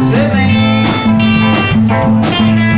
Sydney. me